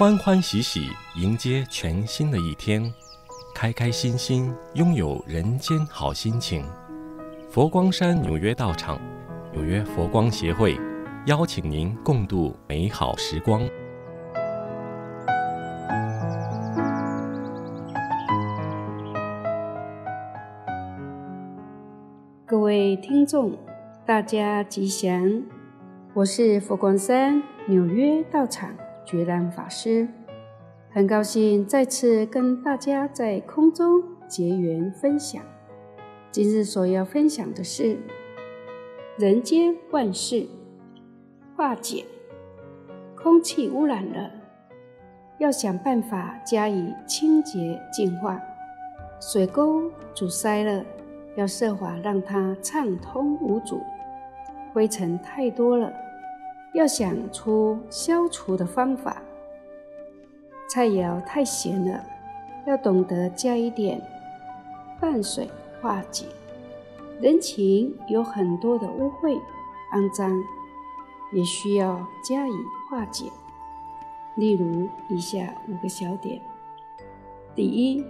欢欢喜喜迎接全新的一天，开开心心拥有人间好心情。佛光山纽约道场，纽约佛光协会邀请您共度美好时光。各位听众，大家吉祥！我是佛光山纽约道场。觉然法师，很高兴再次跟大家在空中结缘分享。今日所要分享的是人间万事化解。空气污染了，要想办法加以清洁净化；水沟阻塞了，要设法让它畅通无阻；灰尘太多了。要想出消除的方法，菜肴太咸了，要懂得加一点淡水化解；人情有很多的污秽、肮脏，也需要加以化解。例如以下五个小点：第一，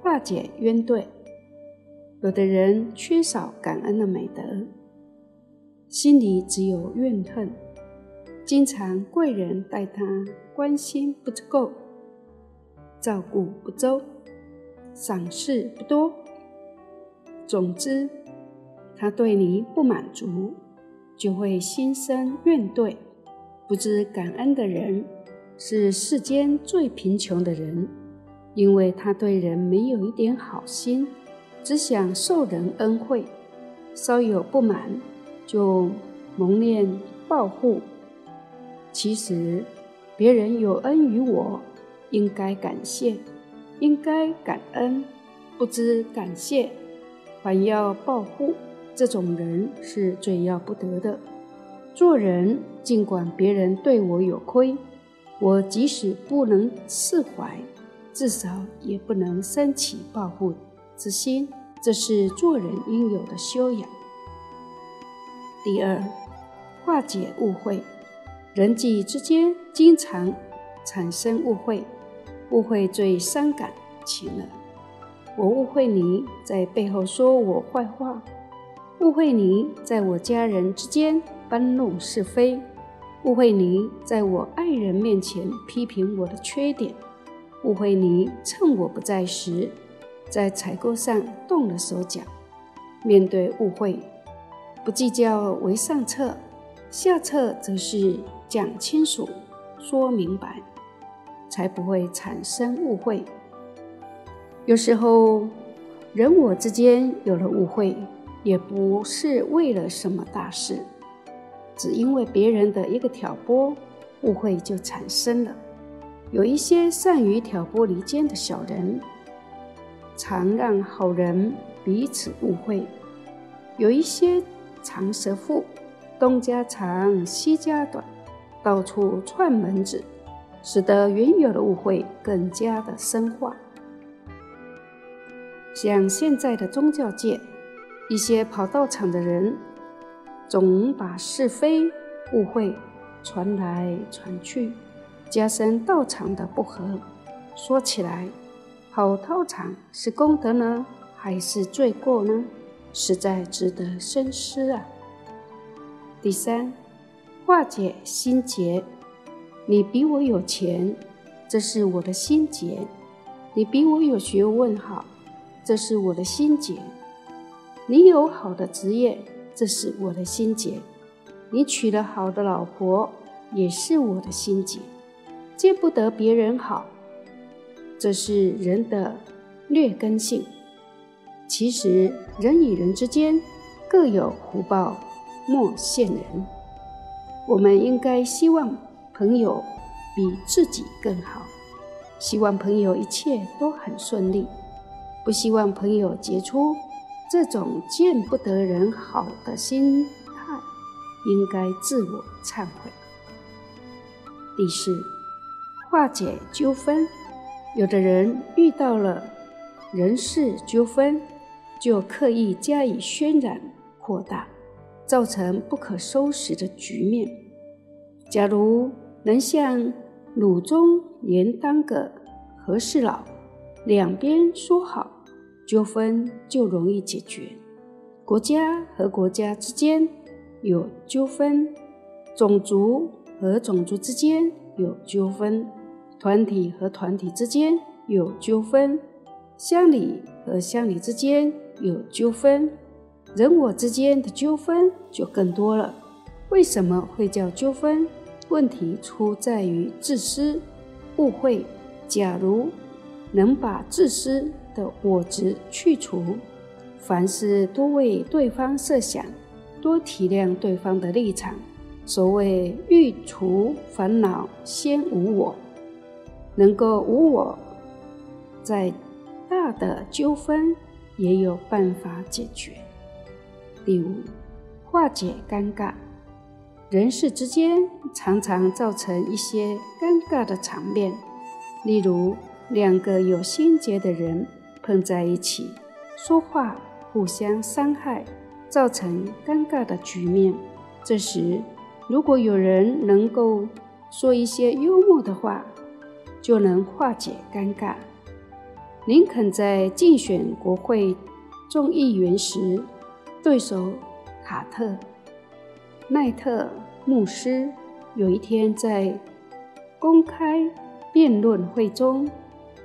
化解冤对。有的人缺少感恩的美德，心里只有怨恨。经常贵人待他关心不够，照顾不周，赏识不多。总之，他对你不满足，就会心生怨怼。不知感恩的人，是世间最贫穷的人，因为他对人没有一点好心，只想受人恩惠，稍有不满就蒙念报复。其实，别人有恩于我，应该感谢，应该感恩；不知感谢，还要报复，这种人是最要不得的。做人，尽管别人对我有亏，我即使不能释怀，至少也不能升起报复之心，这是做人应有的修养。第二，化解误会。人际之间经常产生误会，误会最伤感情了。我误会你在背后说我坏话，误会你在我家人之间搬弄是非，误会你在我爱人面前批评我的缺点，误会你趁我不在时在采购上动了手脚。面对误会，不计较为上策，下策则是。讲清楚，说明白，才不会产生误会。有时候，人我之间有了误会，也不是为了什么大事，只因为别人的一个挑拨，误会就产生了。有一些善于挑拨离间的小人，常让好人彼此误会；有一些长舌妇，东家长，西家短。到处串门子，使得原有的误会更加的深化。像现在的宗教界，一些跑道场的人，总把是非误会传来传去，加深道场的不和。说起来，跑道场是功德呢，还是罪过呢？实在值得深思啊。第三。化解心结，你比我有钱，这是我的心结；你比我有学问好，这是我的心结；你有好的职业，这是我的心结；你娶了好的老婆，也是我的心结。见不得别人好，这是人的劣根性。其实人与人之间各有福报，莫羡人。我们应该希望朋友比自己更好，希望朋友一切都很顺利，不希望朋友结出这种见不得人好的心态，应该自我忏悔。第四，化解纠纷。有的人遇到了人事纠纷，就刻意加以渲染扩大，造成不可收拾的局面。假如能像鲁中连当个和事佬，两边说好。纠纷就容易解决。国家和国家之间有纠纷，种族和种族之间有纠纷，团体和团体之间有纠纷，乡里和乡里之间有纠纷，人我之间的纠纷就更多了。为什么会叫纠纷？问题出在于自私、误会。假如能把自私，的我执去除，凡事多为对方设想，多体谅对方的立场。所谓欲除烦恼，先无我，能够无我，再大的纠纷也有办法解决。第五，化解尴尬。人事之间常常造成一些尴尬的场面，例如两个有心结的人。碰在一起说话，互相伤害，造成尴尬的局面。这时，如果有人能够说一些幽默的话，就能化解尴尬。林肯在竞选国会众议员时，对手卡特奈特牧师有一天在公开辩论会中。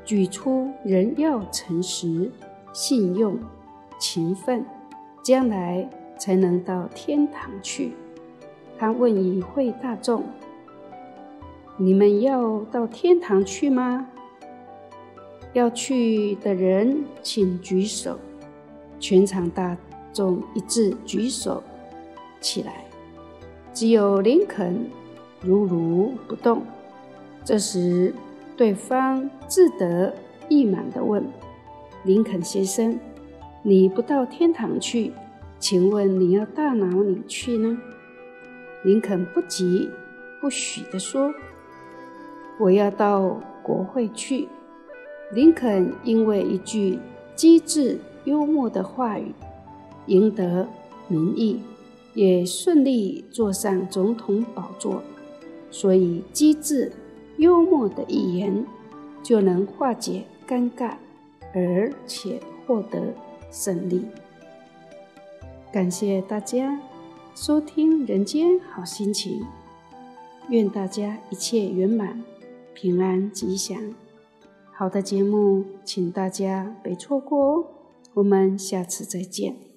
举出人要诚实、信用、勤奋，将来才能到天堂去。他问议会大众：“你们要到天堂去吗？”要去的人请举手。全场大众一致举手起来，只有林肯如如不动。这时。对方自得意满地问：“林肯先生，你不到天堂去，请问你要到哪里去呢？”林肯不急不许地说：“我要到国会去。”林肯因为一句机智幽默的话语，赢得民意，也顺利坐上总统宝座，所以机智。幽默的一言就能化解尴尬，而且获得胜利。感谢大家收听《人间好心情》，愿大家一切圆满、平安吉祥。好的节目，请大家别错过哦。我们下次再见。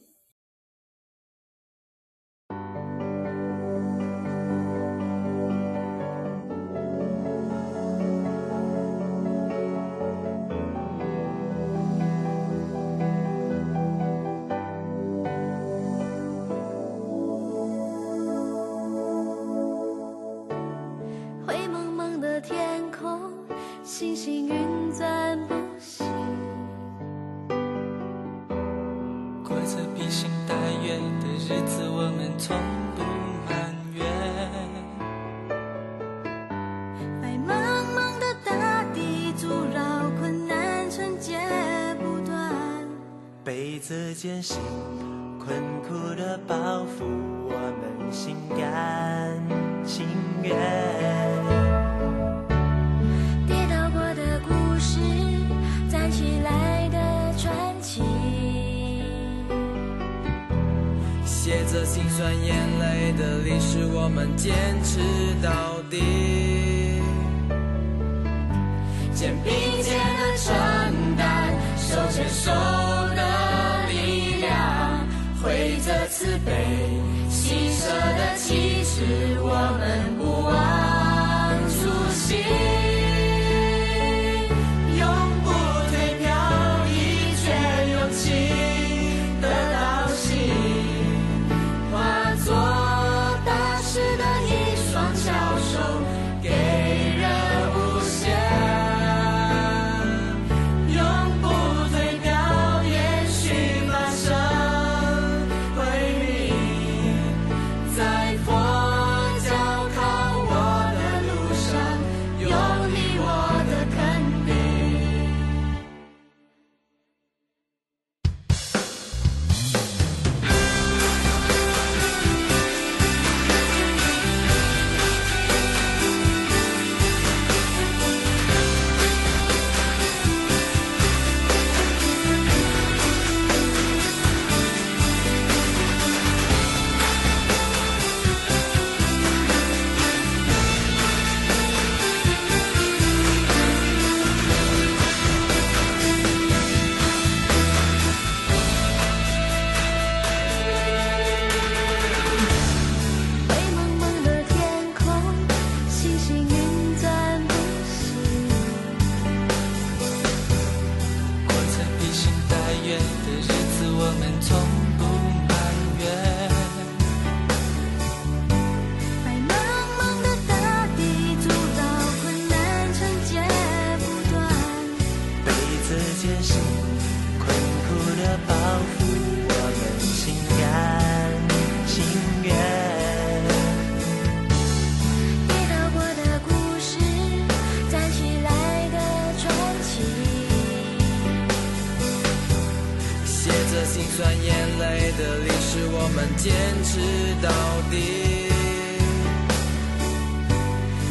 日子我们从不埋怨。白茫茫的大地阻挠困难成结不断，背着艰辛困苦的包袱，我们心甘情愿。写着心酸眼泪的历史，我们坚持到底。肩并肩的承担，手牵手。的力量，挥着慈悲，牺牲的旗帜，我们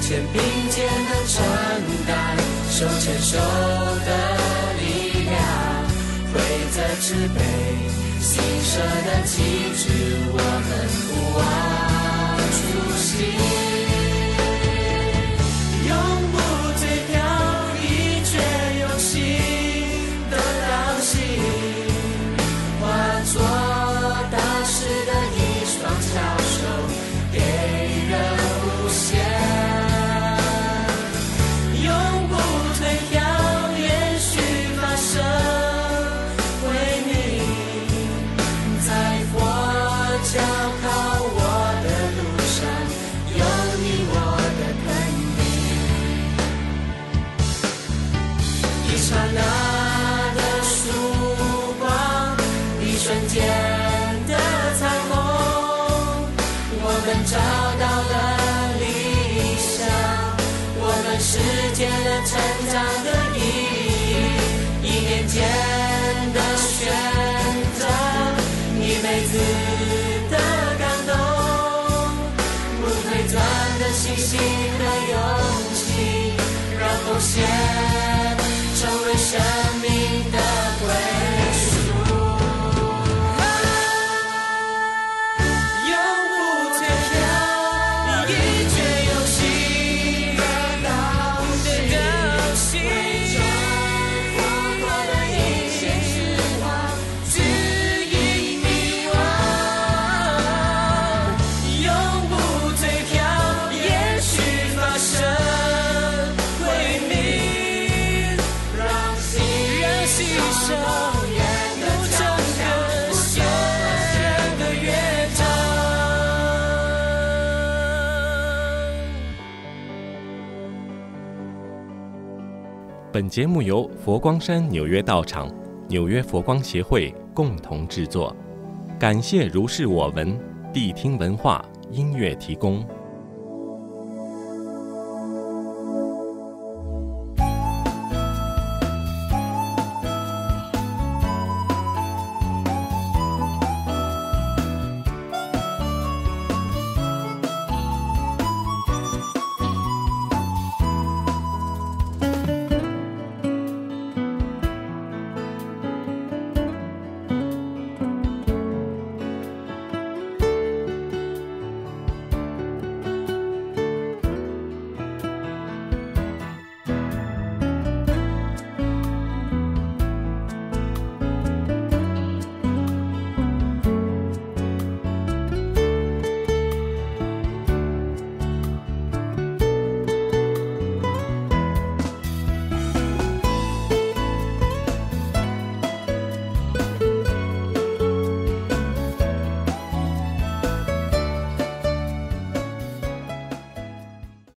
肩并肩的承担，手牵手的力量，挥着慈悲，新生的旗帜，我们不忘初心。见了成长的意义一年间的选择一辈子的感动不退转的信心和勇气让奉献成为生本节目由佛光山纽约道场、纽约佛光协会共同制作，感谢如是我闻谛听文化音乐提供。